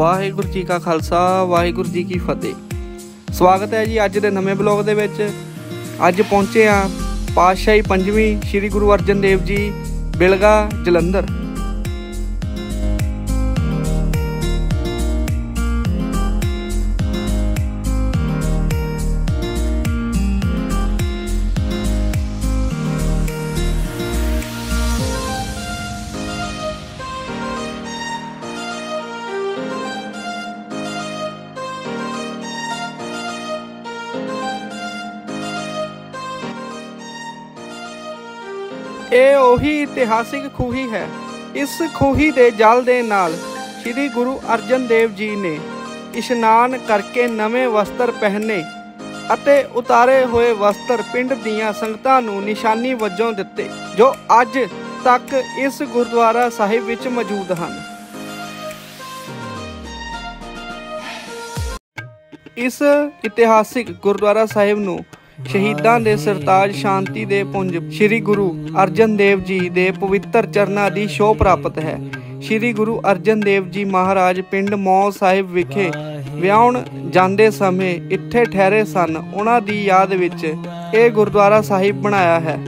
ਵਾਹਿਗੁਰੂ ਜੀ ਕਾ ਖਾਲਸਾ, ਵਾਹਿਗੁਰੂ ਜੀ ਕੀ ਫਤਿਹ। ਸਵਾਗਤ ਹੈ ਜੀ ਅੱਜ ਦੇ ਨਵੇਂ ਬਲੌਗ ਦੇ ਵਿੱਚ। ਅੱਜ ਪਹੁੰਚੇ ਆ ਪਾਤਸ਼ਾਹੀ ਪੰਜਵੀਂ ਸ੍ਰੀ ਗੁਰੂ ਅਰਜਨ ਦੇਵ ਜੀ, ਬਿਲਗਾ, ਜਲੰਧਰ। ਇਹ ਉਹੀ ਇਤਿਹਾਸਿਕ ਖੂਹੀ ਹੈ। ਇਸ ਖੂਹੀ ਦੇ ਜਲ ਦੇ ਨਾਲ ਸ੍ਰੀ ਗੁਰੂ ਅਰਜਨ ਦੇਵ ਜੀ ਨੇ ਇਸ਼ਨਾਨ ਕਰਕੇ ਨਵੇਂ ਵਸਤਰ ਪਹਿਨੇ ਅਤੇ ਉਤਾਰੇ ਹੋਏ ਵਸਤਰ ਪਿੰਡ ਦੀਆਂ ਸੰਗਤਾਂ ਨੂੰ ਨਿਸ਼ਾਨੀ ਵਜੋਂ ਦਿੱਤੇ, ਜੋ ਅੱਜ ਤੱਕ ਇਸ ਗੁਰਦੁਆਰਾ ਸਾਹਿਬ ਵਿੱਚ ਮੌਜੂਦ ਹਨ। ਇਸ ਇਤਿਹਾਸਿਕ ਗੁਰਦੁਆਰਾ ਸਾਹਿਬ ਨੂੰ ਸ਼ਹੀਦਾਂ ਦੇ ਸਰਤਾਜ ਸ਼ਾਂਤੀ ਦੇ ਪੁੰਜ ਸ੍ਰੀ ਗੁਰੂ ਅਰਜਨ ਦੇਵ ਜੀ ਦੇ ਪਵਿੱਤਰ ਚਰਨਾਂ ਦੀ ਸ਼ੋਅ ਪ੍ਰਾਪਤ ਹੈ। ਸ੍ਰੀ ਗੁਰੂ ਅਰਜਨ ਦੇਵ ਜੀ ਮਹਾਰਾਜ ਪਿੰਡ ਮੌ ਸਾਹਿਬ ਵਿਖੇ ਵਿਆਹਣ ਜਾਂਦੇ ਸਮੇਂ ਇੱਥੇ ਠਹਿਰੇ ਸਨ। ਉਹਨਾਂ ਦੀ ਯਾਦ ਵਿੱਚ ਇਹ ਗੁਰਦੁਆਰਾ ਸਾਹਿਬ ਬਣਾਇਆ ਹੈ।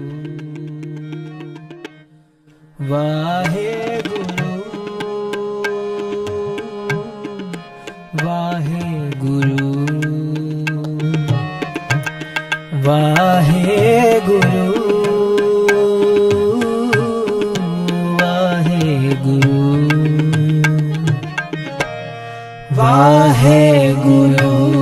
ਵਾਹਿਗੁਰੂ ਵਾਹਿਗੁਰੂ। वाहे गुरु वाहे गुरु। वाहे गुरु।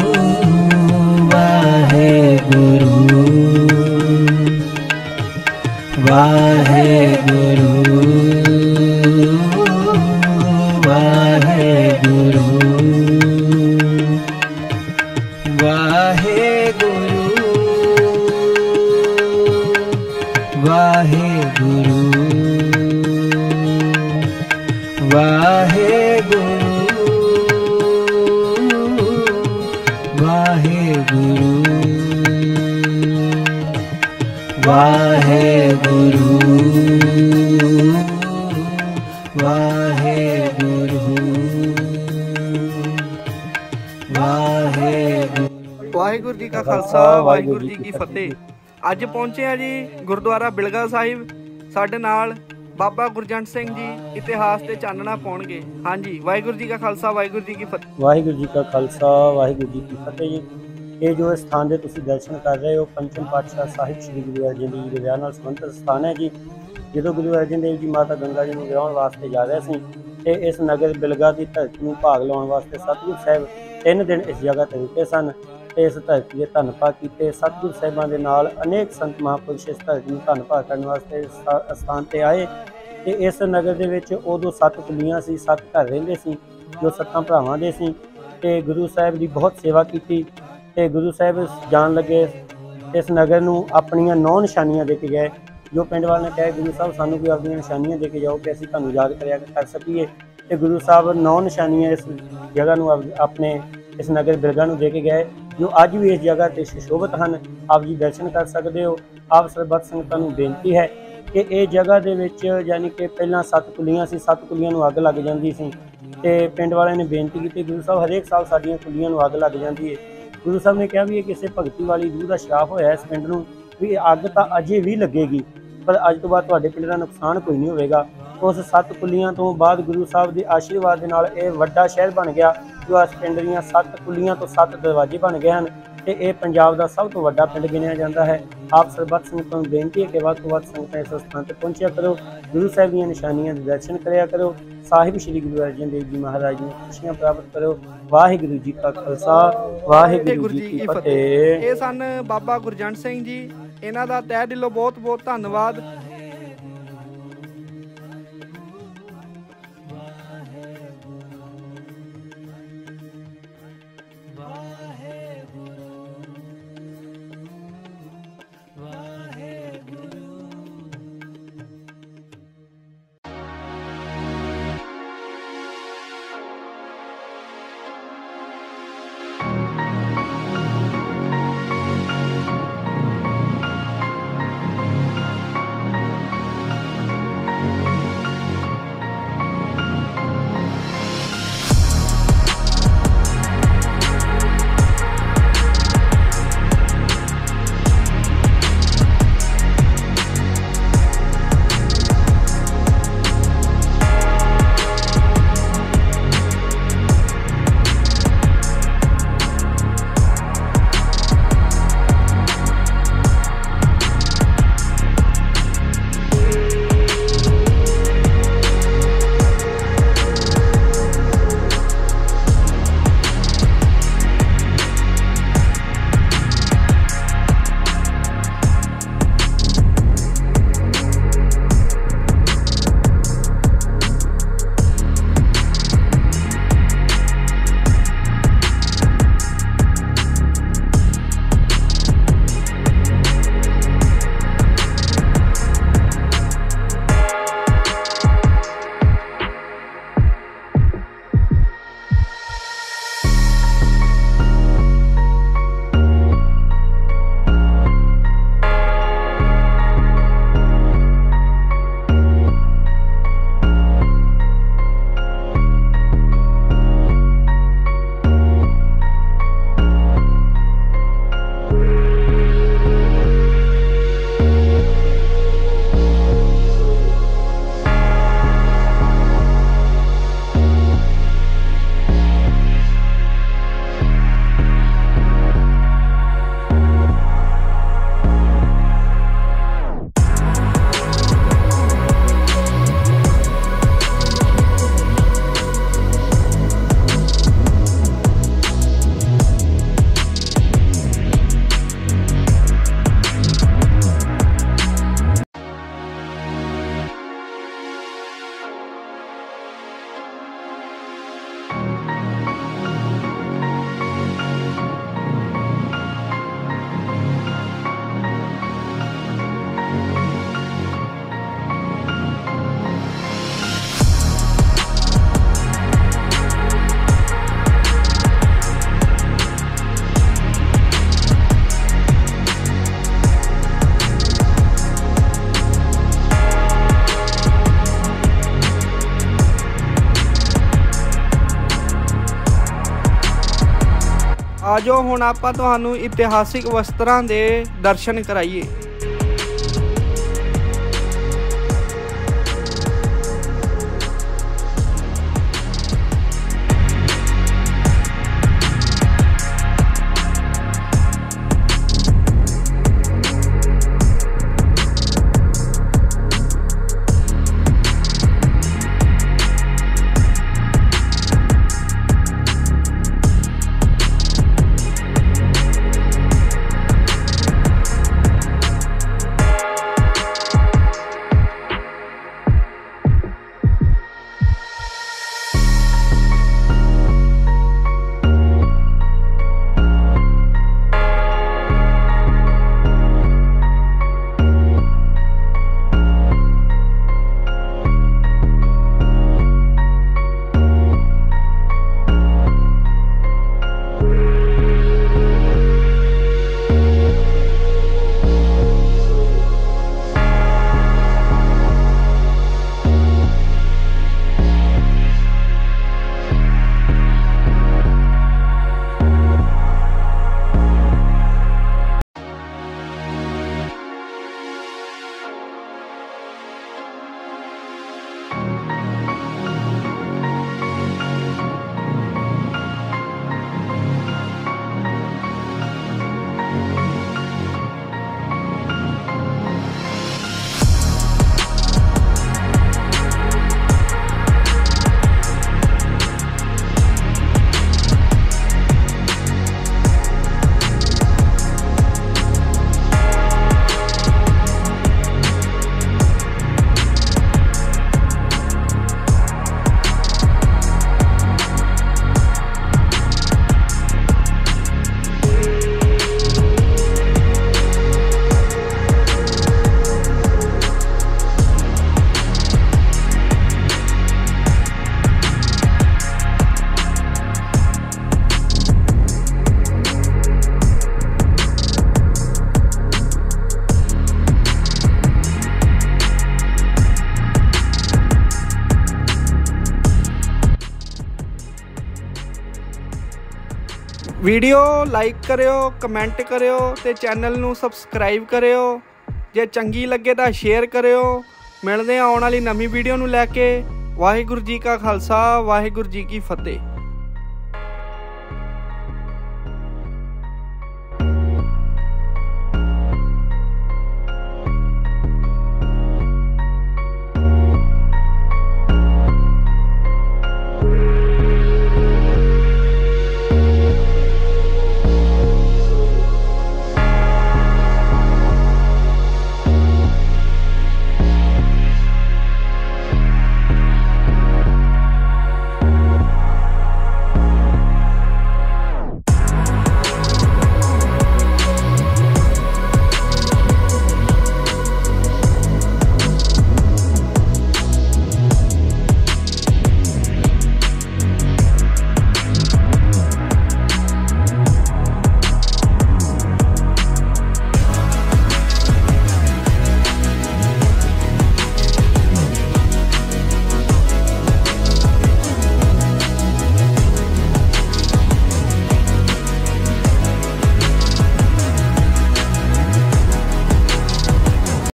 ਵਾਹਿਗੁਰੂ ਵਾਹਿਗੁਰੂ ਵਾਹਿਗੁਰੂ ਵਾਹਿਗੁਰੂ। ਵਾਹਿਗੁਰੂ ਵਾਹਿਗੁਰੂ ਜੀ ਕਾ ਖਾਲਸਾ ਵਾਹਿਗੁਰੂ ਜੀ ਕੀ ਫਤਿਹ। ਅੱਜ ਪਹੁੰਚੇ ਆ ਜੀ ਗੁਰਦੁਆਰਾ ਬਿਲਗਾ ਸਾਹਿਬ ਸਾਡੇ ਨਾਲ ਬਾਬਾ ਗੁਰਜੰਟ ਸਿੰਘ ਜੀ ਇਤਿਹਾਸ ਤੇ ਚਾਨਣਾ ਪਾਉਣਗੇ। ਹਾਂਜੀ, ਵਾਹਿਗੁਰੂ ਜੀ ਕਾ ਖਾਲਸਾ, ਵਾਹਿਗੁਰੂ ਜੀ ਕੀ ਫਤਿਹ। ਵਾਹਿਗੁਰੂ ਜੀ ਕਾ ਖਾਲਸਾ, ਵਾਹਿਗੁਰੂ ਜੀ ਕੀ ਫਤਿਹ ਜੀ। ਇਹ ਜੋ ਸਥਾਨ ਦੇ ਤੁਸੀਂ ਦਰਸ਼ਨ ਕਰ ਰਹੇ ਹੋ, ਪੰਚਮ ਪਾਤਸ਼ਾਹ ਸਾਹਿਬ ਸ੍ਰੀ ਗੁਰੂ ਅਰਜਨ ਦੇਵ ਜੀ ਦੇ ਵਿਆਹ ਨਾਲ ਸੰਬੰਧਿਤ ਸਥਾਨ ਹੈ ਜੀ। ਜਦੋਂ ਗੁਰੂ ਅਰਜਨ ਦੇਵ ਜੀ ਮਾਤਾ ਗੰਗਾ ਜੀ ਨੂੰ ਵਿਆਹਣ ਵਾਸਤੇ ਜਾ ਰਹੇ ਸੀ, ਤੇ ਇਸ ਨਗਰ ਬਿਲਗਾ ਦੀ ਧਰਤੀ ਨੂੰ ਭਾਗ ਲਾਉਣ ਵਾਸਤੇ ਸਤਿਗੁਰ ਸਾਹਿਬ ਤਿੰਨ ਦਿਨ ਇਸ ਜਗ੍ਹਾ ਤੇ ਰੁਕੇ ਸਨ। ਤੇ ਇਸ ਧਰਤੀ ਦੇ ਧੰਨਪਾ ਕੀਤੇ। ਸਤਿਗੁਰ ਸਾਹਿਬਾਂ ਦੇ ਨਾਲ ਅਨੇਕ ਸੰਤ ਮਹਾਂਪੁਰਸ਼ ਇਸ ਧਰਤੀ ਨੂੰ ਧੰਨਪਾ ਕਰਨ ਵਾਸਤੇ ਇਸ ਸਥਾ- ਸਥਾਨ ਤੇ ਆਏ ਤੇ ਇਸ ਨਗਰ ਦੇ ਵਿੱਚ ਉਦੋਂ ਸੱਤ ਕੁਲੀਆਂ ਸੀ, ਸੱਤ ਘਰ ਰਹਿੰਦੇ ਸੀ, ਜੋ ਸੱਤਾਂ ਭਰਾਵਾਂ ਦੇ ਸੀ ਤੇ ਗੁਰੂ ਸਾਹਿਬ ਦੀ ਬਹੁਤ ਸੇਵਾ ਕੀਤੀ ਤੇ ਗੁਰੂ ਸਾਹਿਬ ਜਾਣ ਲੱਗੇ ਇਸ ਨਗਰ ਨੂੰ ਆਪਣੀਆਂ ਨੌ ਨਿਸ਼ਾਨੀਆਂ ਦੇ ਕੇ ਗਏ, ਜੋ ਪਿੰਡ ਵਾਲਿਆਂ ਨੇ ਕਿਹਾ ਗੁਰੂ ਸਾਹਿਬ ਸਾਨੂੰ ਵੀ ਆਪਣੀਆਂ ਨਿਸ਼ਾਨੀਆਂ ਦੇ ਕੇ ਜਾਓ ਕਿ ਅਸੀਂ ਤੁਹਾਨੂੰ ਯਾਦ ਕਰਿਆ ਕਰ ਸਕੀਏ। ਤੇ ਗੁਰੂ ਸਾਹਿਬ ਨੌ ਨਿਸ਼ਾਨੀਆਂ ਇਸ ਜਗ੍ਹਾ ਨੂੰ ਆਪ- ਆਪਣੇ ਇਸ ਨਗਰ ਬਿਰਗਾ ਨੂੰ ਦੇ ਕੇ ਗਏ। ਜੋ ਅੱਜ ਵੀ ਇਸ ਜਗ੍ਹਾ ਤੇ ਸੁਸ਼ੋਭਿਤ ਹਨ, ਆਪ ਜੀ ਦਰਸ਼ਨ ਕਰ ਸਕਦੇ ਹੋ। ਆਪ ਸਰਬੱਤ ਸੰਗਤਾਂ ਨੂੰ ਬੇਨਤੀ ਹੈ ਕਿ ਇਹ ਜਗ੍ਹਾ ਦੇ ਵਿੱਚ ਯਾਨੀ ਕਿ ਪਹਿਲਾਂ ਸੱਤ ਕੁਲੀਆਂ ਸੀ, ਸੱਤ ਕੁਲੀਆਂ ਨੂੰ ਅੱਗ ਲੱਗ ਜਾਂਦੀ ਸੀ। ਤੇ ਪਿੰਡ ਵਾਲਿਆਂ ਨੇ ਬੇਨਤੀ ਕੀਤੀ, ਗੁਰੂ ਸਾਹਿਬ ਹਰੇਕ ਸਾਲ ਸਾਡੀਆਂ ਕੁਲੀਆਂ ਨੂੰ ਅੱਗ ਲੱਗ ਜਾਂਦੀ ਹੈ ਗੁਰੂ ਸਾਹਿਬ ਨੇ ਕਿਹਾ ਵੀ ਇਹ ਕਿਸੇ ਭਗਤੀ ਵਾਲੀ ਰੂਹ ਦਾ ਸ਼ਾਪ ਹੋਇਆ ਇਸ ਪਿੰਡ ਨੂੰ, ਵੀ ਇਹ ਅੱਗ ਤਾਂ ਅਜੇ ਵੀ ਲੱਗੇਗੀ, ਪਰ ਅੱਜ ਤੋਂ ਬਾਅਦ ਤੁਹਾਡੇ ਪਿੰਡ ਦਾ ਨੁਕਸਾਨ ਕੋਈ ਨਹੀਂ ਹੋਵੇਗਾ। ਉਸ ਸੱਤ ਕੁਲੀਆਂ ਤੋਂ ਬਾਅਦ ਗੁਰੂ ਸਾਹਿਬ ਦੇ ਆਸ਼ੀਰਵਾਦ ਦੇ ਨਾਲ ਇਹ ਵੱਡਾ ਸ਼ਹਿਰ ਬਣ ਗਿਆ। ਜੋ ਇਸ ਪਿੰਡ ਦੀਆਂ ਸੱਤ ਕੁਲੀਆਂ ਤੋਂ ਸੱਤ ਦਰਵਾਜ਼ੇ ਬਣ ਗਏ ਹਨ ਤੇ ਇਹ ਪੰਜਾਬ ਦਾ ਸਭ ਤੋਂ ਵੱਡਾ ਪਿੰਡ ਗਿਣਿਆ ਜਾਂਦਾ ਹੈ। ਆਪ ਸਰਬੱਤ ਸੰਗਤਾਂ ਨੂੰ ਬੇਨਤੀ ਹੈ ਕਿ ਵੱਧ ਤੋਂ ਵੱਧ ਸੰਗਤਾਂ ਇਸ ਸਥਾਨ ਤੇ ਪਹੁੰਚਿਆ ਕਰੋ। ਗੁਰੂ ਸਾਹਿਬ ਦੀਆਂ ਨਿਸ਼ਾਨੀਆਂ ਦੇ ਦਰਸ਼ਨ ਕਰਿਆ ਕਰੋ। ਸਾਹਿਬ ਸ੍ਰੀ ਗੁਰੂ ਅਰਜਨ ਦੇਵ ਜੀ ਮਹਾਰਾਜ ਨੂੰ ਖੁਸ਼ੀਆਂ ਪ੍ਰਾਪਤ ਕਰੋ। ਵਾਹਿਗੁਰੂ ਜੀ ਕਾ ਖਾਲਸਾ ਵਾਹਿਗੁਰੂ ਜੀ ਕੀ ਫਤਿਹ। ਇਹ ਸਨ ਬਾਬਾ ਗੁਰਜੰਟ ਸਿੰਘ ਜੀ। ਇਹਨਾਂ ਦਾ ਤਹਿ ਦਿਲੋਂ ਬਹੁਤ ਬਹੁਤ ਧੰਨਵਾਦ। ਆਜੋ ਹੁਣ ਆਪਾਂ ਤੁਹਾਨੂੰ ਇਤਿਹਾਸਿਕ ਵਸਤਰਾਂ ਦੇ ਦਰਸ਼ਨ ਕਰਾਈਏ। ਵੀਡੀਓ ਲਾਈਕ ਕਰਿਓ, ਕਮੈਂਟ ਕਰਿਓ ਤੇ ਚੈਨਲ ਨੂੰ ਸਬਸਕ੍ਰਾਈਬ ਕਰਿਓ। ਜੇ ਚੰਗੀ ਲੱਗੇ ਤਾਂ ਸ਼ੇਅਰ ਕਰਿਓ। ਮਿਲਦੇ ਹਾਂ ਆਉਣ ਵਾਲੀ ਨਵੀਂ ਵੀਡੀਓ ਨੂੰ ਲੈ ਕੇ। ਵਾਹਿਗੁਰੂ ਜੀ ਕਾ ਖਾਲਸਾ, ਵਾਹਿਗੁਰੂ ਜੀ ਕੀ ਫਤਿਹ।